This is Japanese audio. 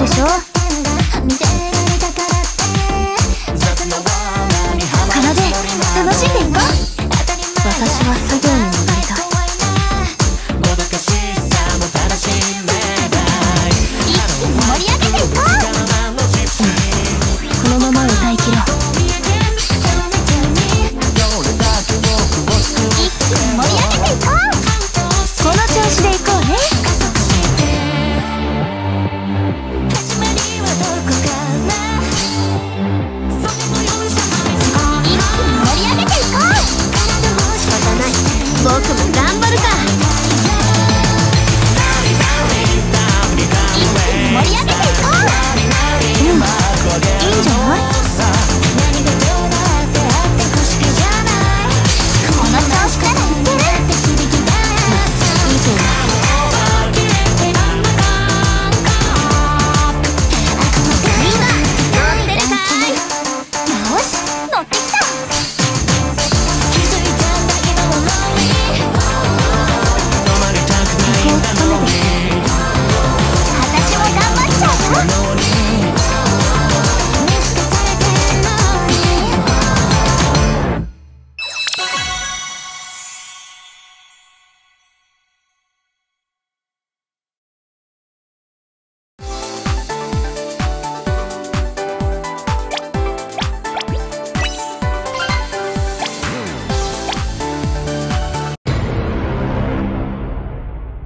でしょ？僕も頑張るか